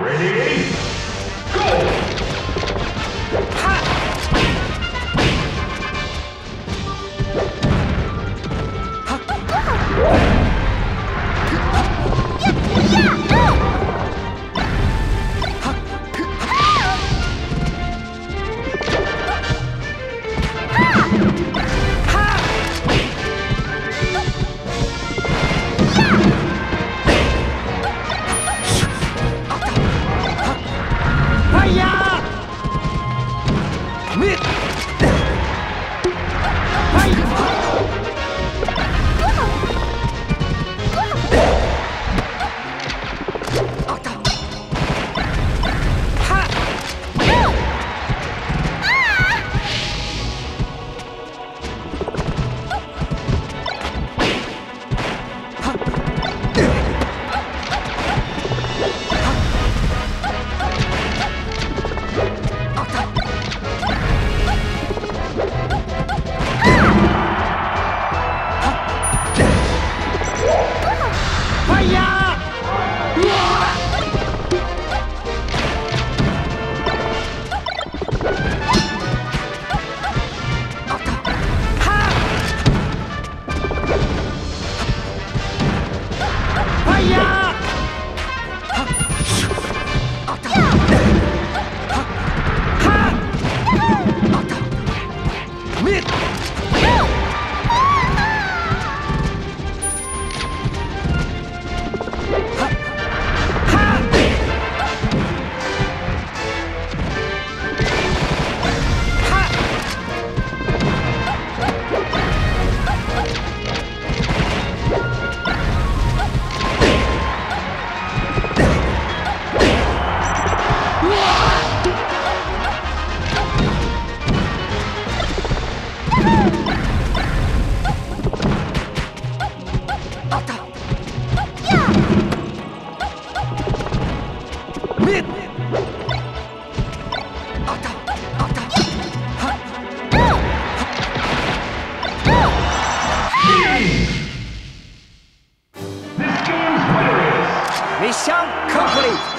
Ready? Go! Mission complete!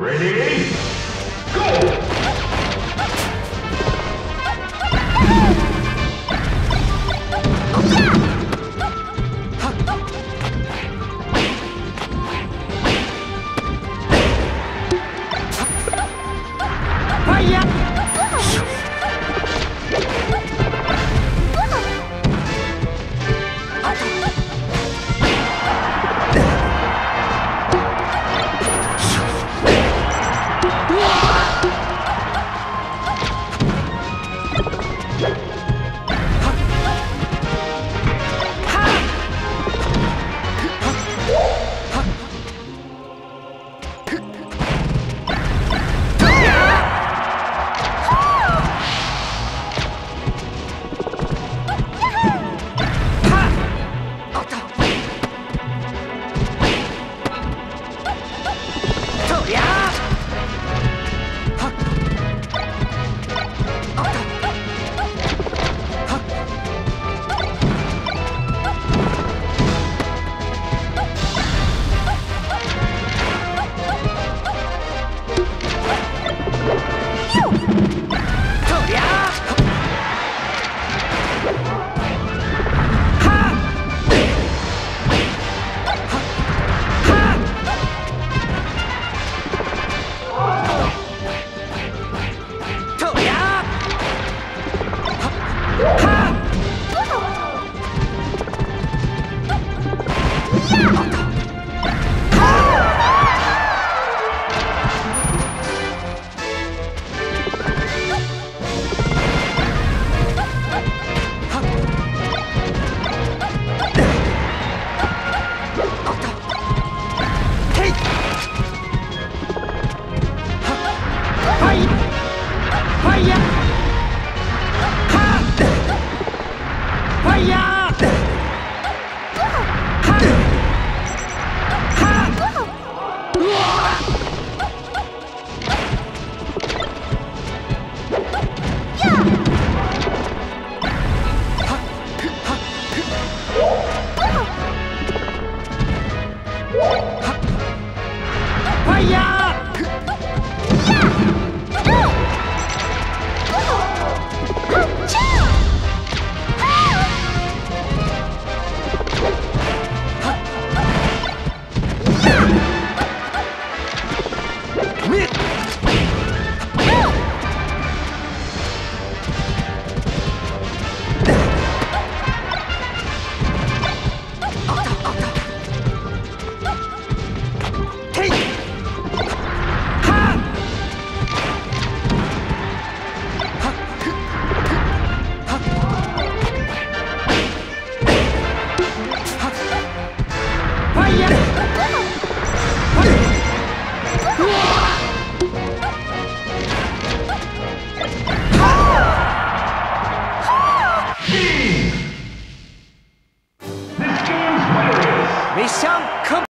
Ready? Go!